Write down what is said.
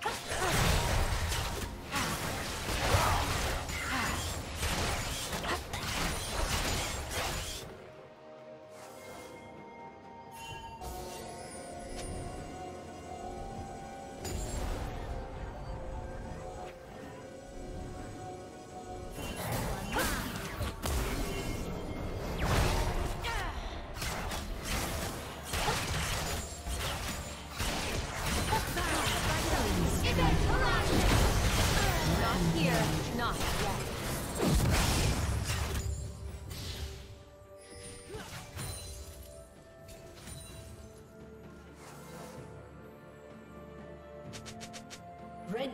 Ha!